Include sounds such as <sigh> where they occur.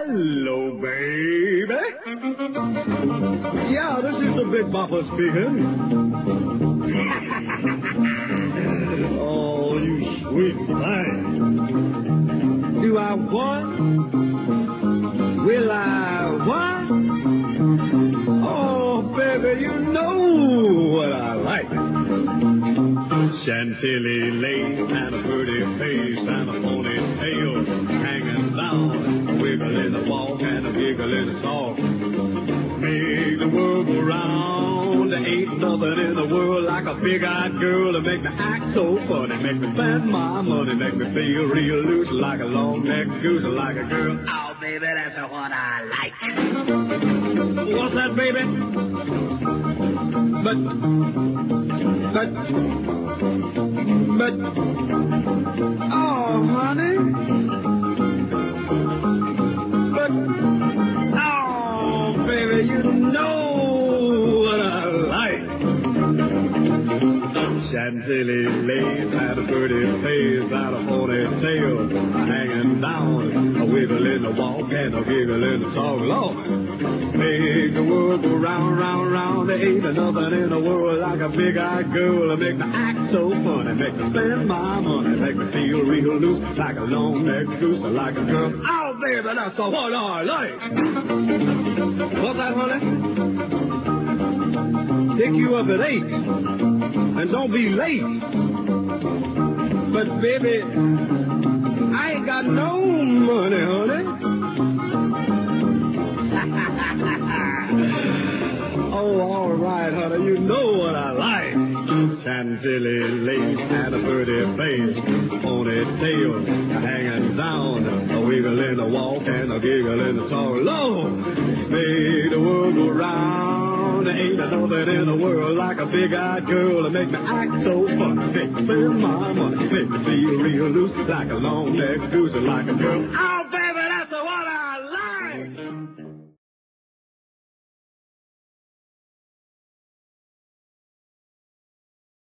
Hello, baby. Yeah, this is the Big Bopper speaking. <laughs> oh, you sweet thing. Do I want? Will I want? Oh, baby, you know what I like. Chantilly lace and a pretty face and a ponytail the world like a big-eyed girl to make me act so funny, make me spend my money, make me feel real loose like a long-necked goose, like a girl. Oh, baby, that's what I like. What's that, baby? But, but, but, oh, honey. But, oh, baby, you know Chantilly lace and a pretty face and a ponytail hanging down, a wiggle in the walk and a giggle in the talk. Lord, make the world go round, round, round. There ain't nothing in the world like a big-eyed girl make me act so funny, make me spend my money, make me feel real loose like a long-necked goose, like a girl. Oh, baby, that's what I like. What's that, honey? Pick you up at eight, and don't be late. But baby, I ain't got no money, honey. <laughs> oh, all right, honey, you know what I like. Chantilly lace and a pretty face, ponytail hanging down, a wiggle in the walk and a giggle in the talk. Lord, make the world go round. There ain't nothing in the world like a big-eyed girl to make me act so funny, make me my money, make me feel real loose like a long-necked goose, like a girl. Baby,